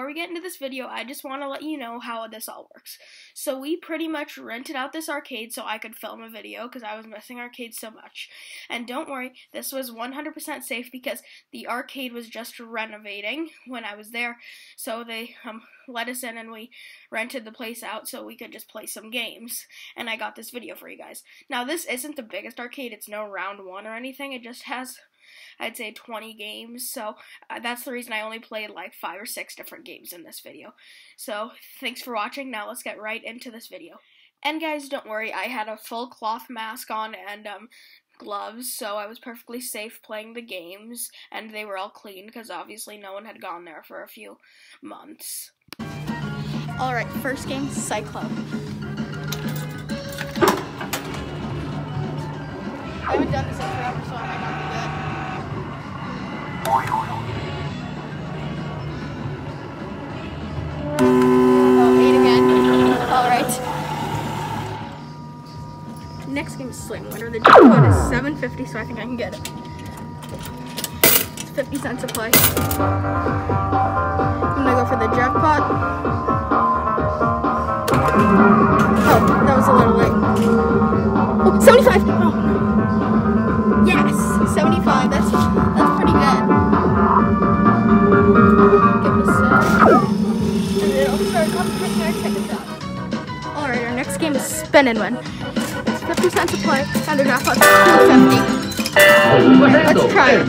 before we get into this video, I just want to let you know how this all works. So we pretty much rented out this arcade so I could film a video because I was missing arcades so much. And don't worry, this was 100% safe because the arcade was just renovating when I was there. So they um, let us in and we rented the place out so we could just play some games. And I got this video for you guys. Now this isn't the biggest arcade, it's no round one or anything, it just has I'd say 20 games. So uh, that's the reason I only played like five or six different games in this video. So thanks for watching. Now let's get right into this video. And guys, don't worry, I had a full cloth mask on and um, gloves, so I was perfectly safe playing the games, and they were all clean because obviously no one had gone there for a few months. Alright, first game Cyclone. I haven't done this in forever, so I might not be good. Oh, eight again. Alright. Next game is Sling Winner. The jackpot is 750, so I think I can get it. It's 50 cents a play. I'm gonna go for the jackpot. Oh, that was a little late. Oh, 75! Oh. And It's 50 cents a play, and the jackpot's 250. Let's try it. I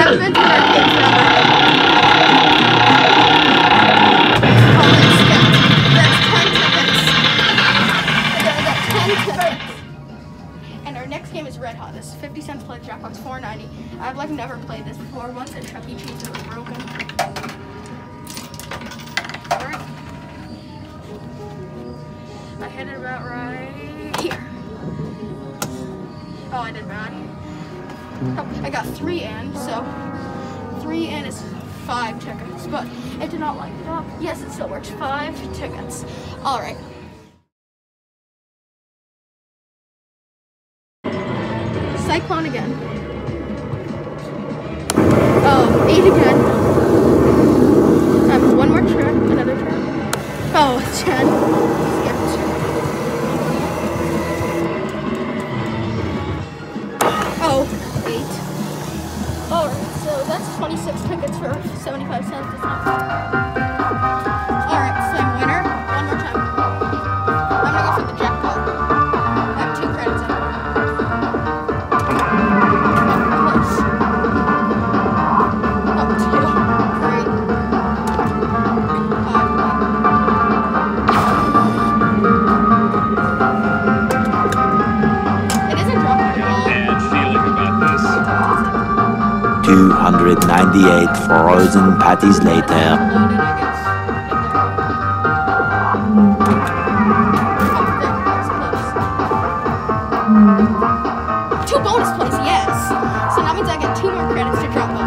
haven't been to an arcade forever. It's skipped. That's 10 tickets. I got 10 tickets. And our next game is Red Hot. This is 50 cents play, Jackbox 490. I've like never played this before. Once at Chuck E. Cheese was broken. It about right here. Oh, I did bad. Oh, I got three in, so three in is five tickets, but it did not light it up. Yes, it still works. Five tickets. Alright. Cyclone again. Oh, eight again. Um, one more track, another track. Oh, ten. Alright, so that's 26 tickets for 75 cents. 298 frozen patties later. Two bonus plays, yes. So that means I get two more credits to drop bonus.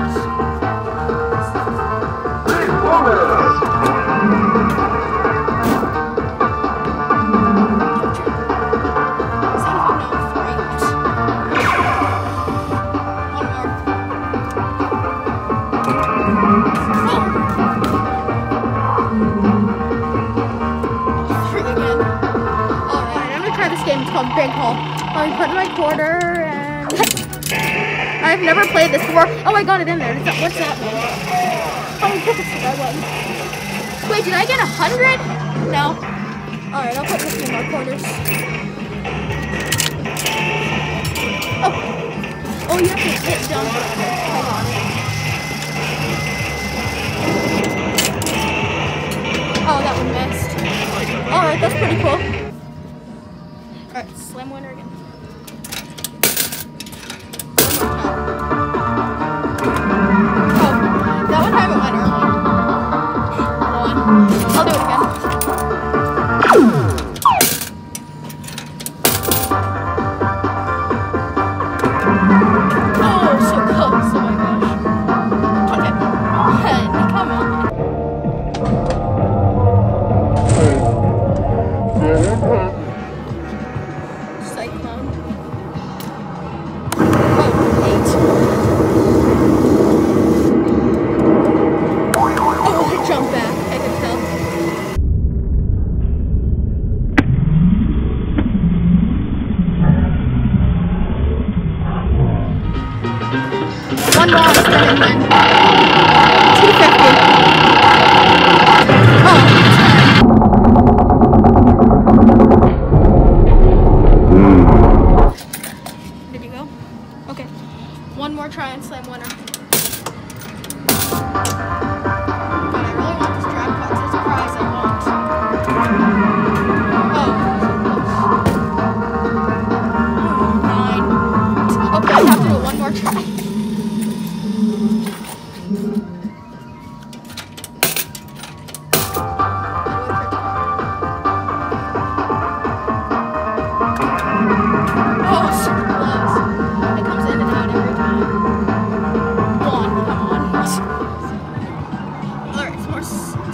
Called Big Hole. Oh, I'm putting my quarter and. I've never played this before. Oh, I got it in there. That, what's oh, that win? Wait, did I get a hundred? No. Alright, I'll put 15 more quarters. Oh. Oh, you have to hit down. Hold on. Cool. Alright, slam winner again.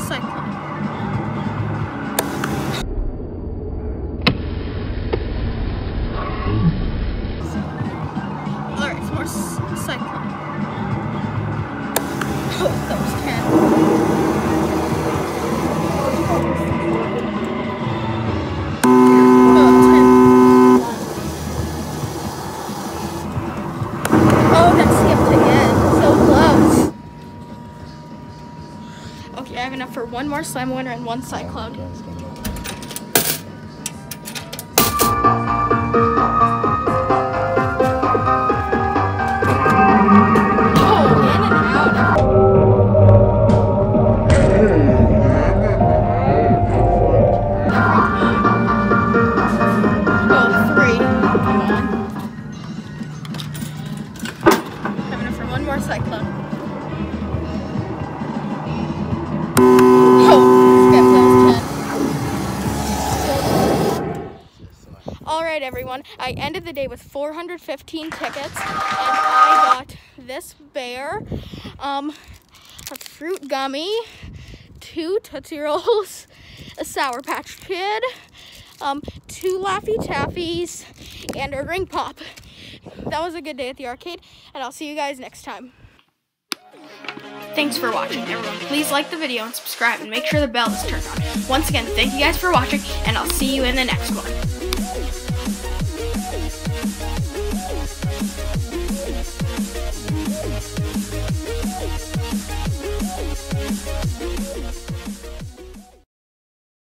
S- slam winner and one cyclone. Oh, right, everyone. I ended the day with 415 tickets, and I got this bear, um, a fruit gummy, two Tootsie Rolls, a Sour Patch Kid, um, two Laffy Taffies, and a Ring Pop. That was a good day at the arcade, and I'll see you guys next time. Thanks for watching, everyone. Please like the video and subscribe, and make sure the bell is turned on. Once again, thank you guys for watching, and I'll see you in the next one.